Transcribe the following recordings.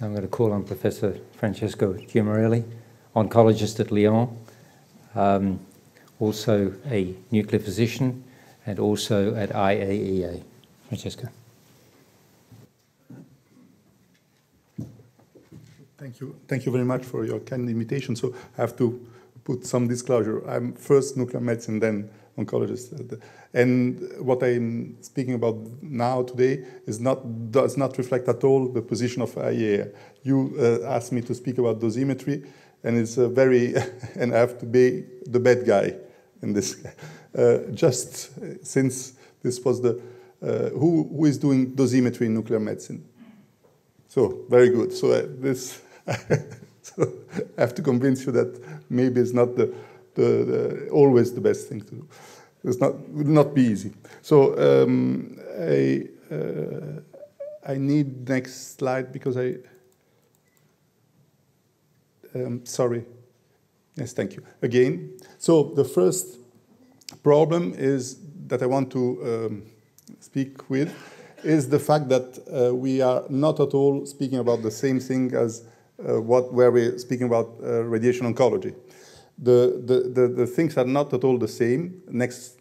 I'm going to call on Professor Francesco Giammarile, oncologist at Lyon, um, also a nuclear physician, and also at IAEA. Francesco. Thank you. Thank you very much for your kind invitation. So I have to put some disclosure. I'm first nuclear medicine, then oncologist. And what I'm speaking about now today is not does not reflect at all the position of IAEA. You uh, asked me to speak about dosimetry, and it's a very and I have to be the bad guy in this. Uh, just since this was the uh, who who is doing dosimetry in nuclear medicine. So very good. So uh, this so I have to convince you that maybe it's not the, the, the always the best thing to do. It's not would not be easy. So um, I uh, I need next slide because I. Um, sorry. Yes, thank you again. So the first problem is that I want to um, speak with is the fact that uh, we are not at all speaking about the same thing as uh, what where we're speaking about uh, radiation oncology. The, the, the, the, things are not at all the same. Next,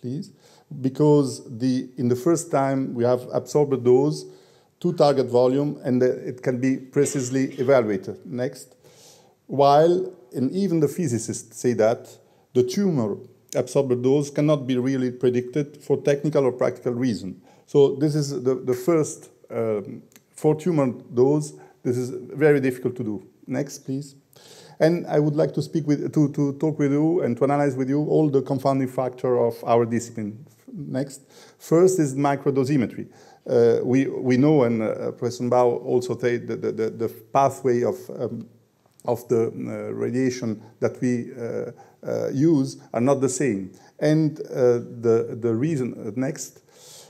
please. Because the, in the first time we have absorbed dose, to target volume, and it can be precisely evaluated. Next. While, and even the physicists say that, the tumor absorbed dose cannot be really predicted for technical or practical reason. So this is the, the first, um, for tumor dose, this is very difficult to do. Next, please. And I would like to speak with, to, to talk with you and to analyze with you all the confounding factor of our discipline. Next. First is microdosimetry. Uh, we, we know, and uh, Professor Bao also said the, the, the pathway of, um, of the uh, radiation that we uh, uh, use are not the same. And uh, the, the reason, next,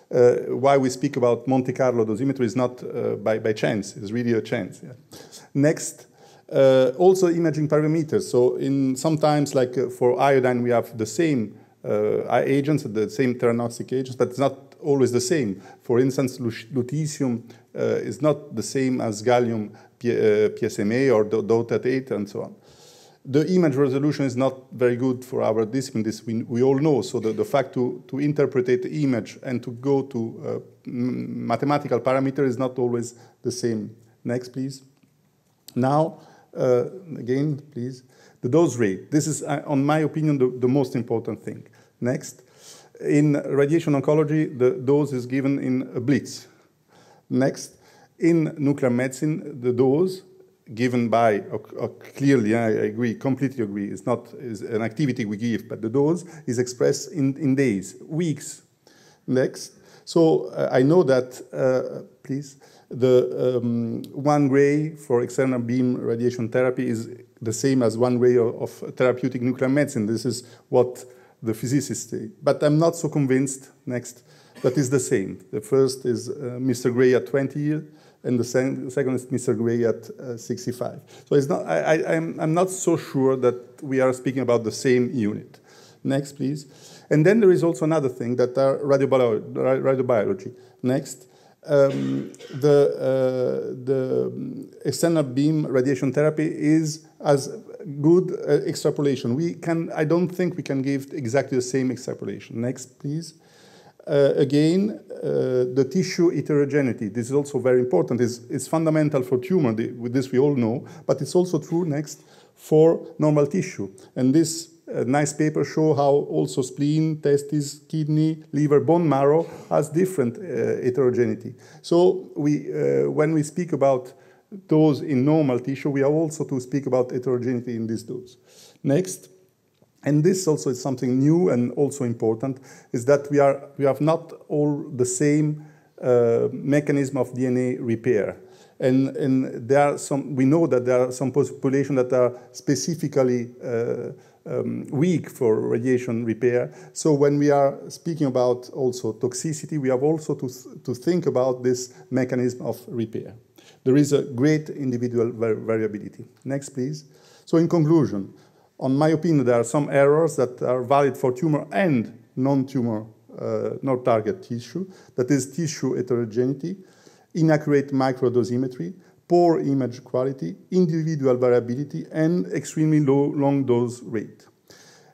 why we speak about Monte Carlo dosimetry is not by, by chance, it's really a chance. Yeah. Next, uh, also imaging parameters. So in sometimes like uh, for iodine, we have the same uh, agents, the same theranostics agents, but it's not always the same. For instance, lutetium is not the same as gallium PSMA or DOTATATE and so on the image resolution is not very good for our discipline. This we, we all know. So the, the fact to, to interpret the image and to go to uh, mathematical parameter is not always the same. Next, please. Now, uh, again, please. The dose rate. This is, uh, on my opinion, the, the most important thing. Next. In radiation oncology, the dose is given in a blitz. Next. In nuclear medicine, the dose given by, clearly, I agree, completely agree, it's not is an activity we give, but the dose is expressed in, in days, weeks. Next. So uh, I know that, uh, please, the um, one gray for external beam radiation therapy is the same as one way of, of therapeutic nuclear medicine. This is what the physicists say. But I'm not so convinced, next, that is the same. The first is uh, Mr. Gray at 20 years, and the second is Mr. Gray at uh, 65. So it's not, I, I, I'm, I'm not so sure that we are speaking about the same unit. Next, please. And then there is also another thing that are radiobiology. radiobiology. Next um, the, uh, the external beam radiation therapy is as good uh, extrapolation. We can, I don't think we can give exactly the same extrapolation. Next, please. Uh, again, uh, the tissue heterogeneity. This is also very important. It's, it's fundamental for tumor. The, with this we all know, but it's also true next for normal tissue. And this a nice paper show how also spleen, testes, kidney, liver, bone marrow has different uh, heterogeneity. So we, uh, when we speak about those in normal tissue, we have also to speak about heterogeneity in these dose. Next, and this also is something new and also important, is that we, are, we have not all the same uh, mechanism of DNA repair. And, and there are some, we know that there are some populations that are specifically uh, um, weak for radiation repair. So when we are speaking about also toxicity, we have also to, to think about this mechanism of repair. There is a great individual variability. Next, please. So in conclusion, on my opinion, there are some errors that are valid for tumor and non-tumor, uh, non-target tissue. That is tissue heterogeneity, inaccurate microdosimetry, poor image quality, individual variability, and extremely low long dose rate.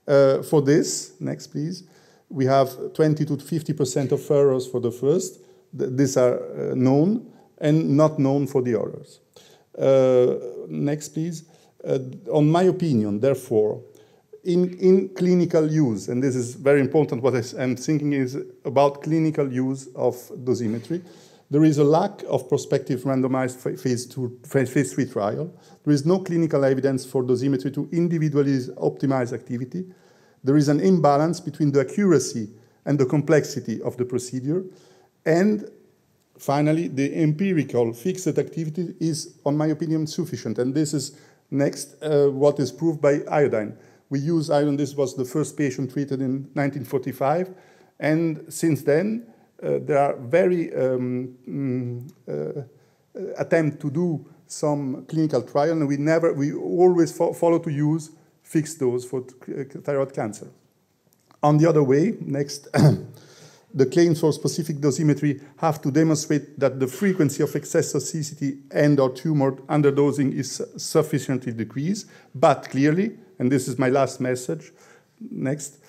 Uh, for this, next please, we have 20 to 50% of errors for the first. These are uh, known and not known for the others. Uh, next, please. Uh, on my opinion, therefore, in, in clinical use, and this is very important, what I'm thinking is about clinical use of dosimetry, there is a lack of prospective randomized phase, two, phase 3 trial. There is no clinical evidence for dosimetry to individually optimize activity. There is an imbalance between the accuracy and the complexity of the procedure. And finally, the empirical fixed activity is, on my opinion, sufficient. And this is next uh, what is proved by iodine. We use iodine, this was the first patient treated in 1945. And since then, there are very um, mm, uh, attempt to do some clinical trial, and we never, we always fo follow to use fixed dose for thyroid cancer. On the other way, next, the claims for specific dosimetry have to demonstrate that the frequency of excess toxicity and or tumor underdosing is sufficiently decreased, but clearly, and this is my last message, next,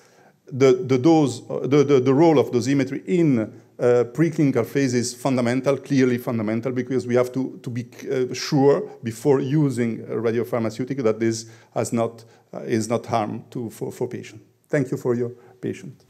the, the, dose, the, the, the role of dosimetry in uh, preclinical phase is fundamental, clearly fundamental, because we have to, to be uh, sure before using a radiopharmaceutical that this has not, uh, is not harm to, for, for patients. Thank you for your patience.